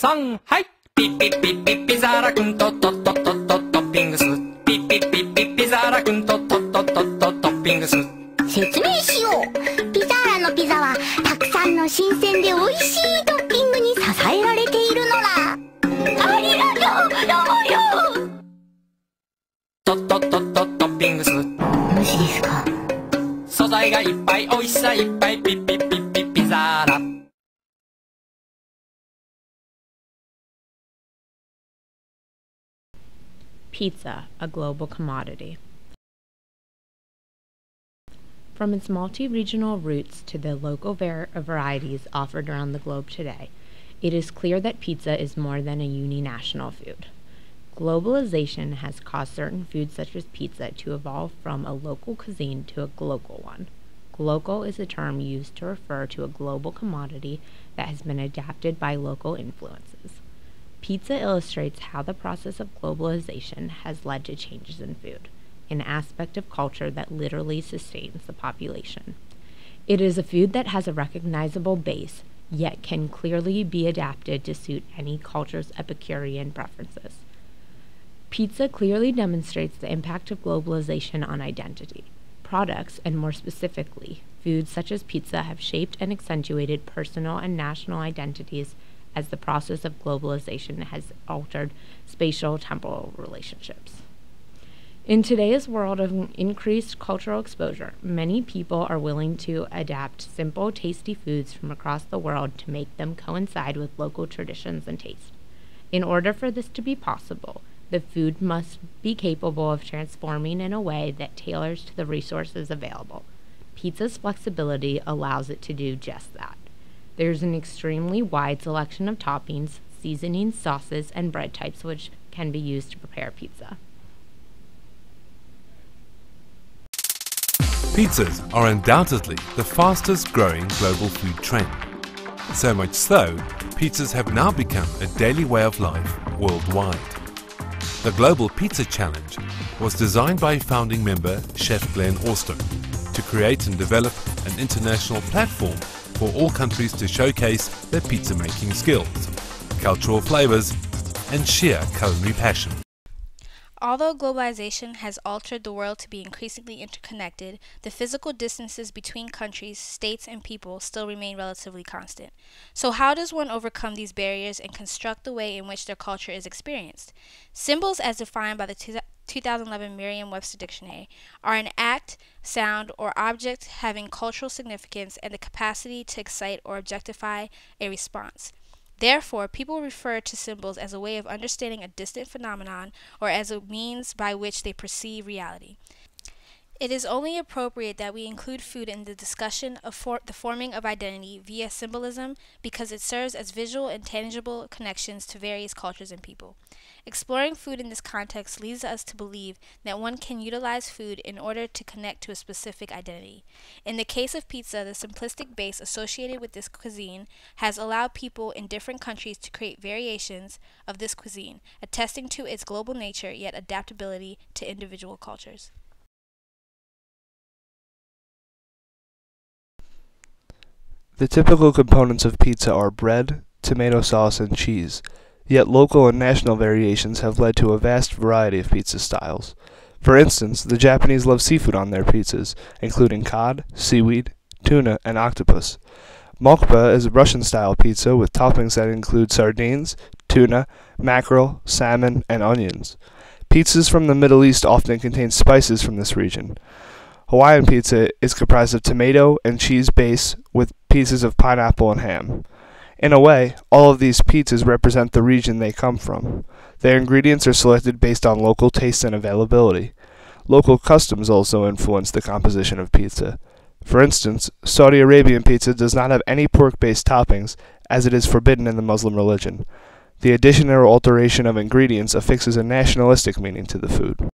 さんはい。ピッピッピッピッピザーラくんとトットットットットッピングス。ピッピッピッピッピザーラくんとトットットットットッピングス。説明しよう。ピザーラのピザはたくさんの新鮮で美味しいトッピングに支えられているのだ。ありがとう。どうよ。トットットットットッピングス。無視ですか？素材がいっぱい美味しさいっぱいピッピッ Pizza, a global commodity. From its multi regional roots to the local var- varieties offered around the globe today, it is clear that pizza is more than a uninational food. Globalization has caused certain foods such as pizza to evolve from a local cuisine to a global one. Global is a term used to refer to a global commodity that has been adapted by local influences. Pizza illustrates how the process of globalization has led to changes in food, an aspect of culture that literally sustains the population. It is a food that has a recognizable base, yet can clearly be adapted to suit any culture's Epicurean preferences. Pizza clearly demonstrates the impact of globalization on identity. Products, and more specifically, foods such as pizza, have shaped and accentuated personal and national identities as the process of globalization has altered spatial temporal relationships. In today's world of increased cultural exposure, many people are willing to adapt simple, tasty foods from across the world to make them coincide with local traditions and tastes. In order for this to be possible, the food must be capable of transforming in a way that tailors to the resources available. Pizza's flexibility allows it to do just that. There's an extremely wide selection of toppings, seasonings, sauces, and bread types which can be used to prepare pizza. Pizzas are undoubtedly the fastest growing global food trend. So much so, pizzas have now become a daily way of life worldwide. The Global Pizza Challenge was designed by founding member Chef Glenn Auster to create and develop an international platform for all countries to showcase their pizza making skills, cultural flavors, and sheer culinary passion. Although globalization has altered the world to be increasingly interconnected, the physical distances between countries, states, and people still remain relatively constant. So, how does one overcome these barriers and construct the way in which their culture is experienced? Symbols, as defined by the 2011 Merriam Webster Dictionary, are an act, sound, or object having cultural significance and the capacity to excite or objectify a response. Therefore, people refer to symbols as a way of understanding a distant phenomenon or as a means by which they perceive reality. It is only appropriate that we include food in the discussion of for the forming of identity via symbolism because it serves as visual and tangible connections to various cultures and people. Exploring food in this context leads us to believe that one can utilize food in order to connect to a specific identity. In the case of pizza, the simplistic base associated with this cuisine has allowed people in different countries to create variations of this cuisine, attesting to its global nature yet adaptability to individual cultures. The typical components of pizza are bread, tomato sauce, and cheese, yet local and national variations have led to a vast variety of pizza styles. For instance, the Japanese love seafood on their pizzas, including cod, seaweed, tuna, and octopus. Mocba is a Russian style pizza with toppings that include sardines, tuna, mackerel, salmon, and onions. Pizzas from the Middle East often contain spices from this region. Hawaiian pizza is comprised of tomato and cheese base with pieces of pineapple and ham. In a way, all of these pizzas represent the region they come from. Their ingredients are selected based on local taste and availability. Local customs also influence the composition of pizza. For instance, Saudi Arabian pizza does not have any pork based toppings, as it is forbidden in the Muslim religion. The addition or alteration of ingredients affixes a nationalistic meaning to the food.